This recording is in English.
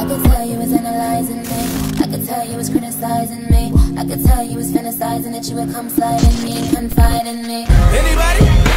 I could tell you was analyzing me. I could tell you was criticizing me. I could tell you was fantasizing that you would come sliding in me confide in me. Anybody?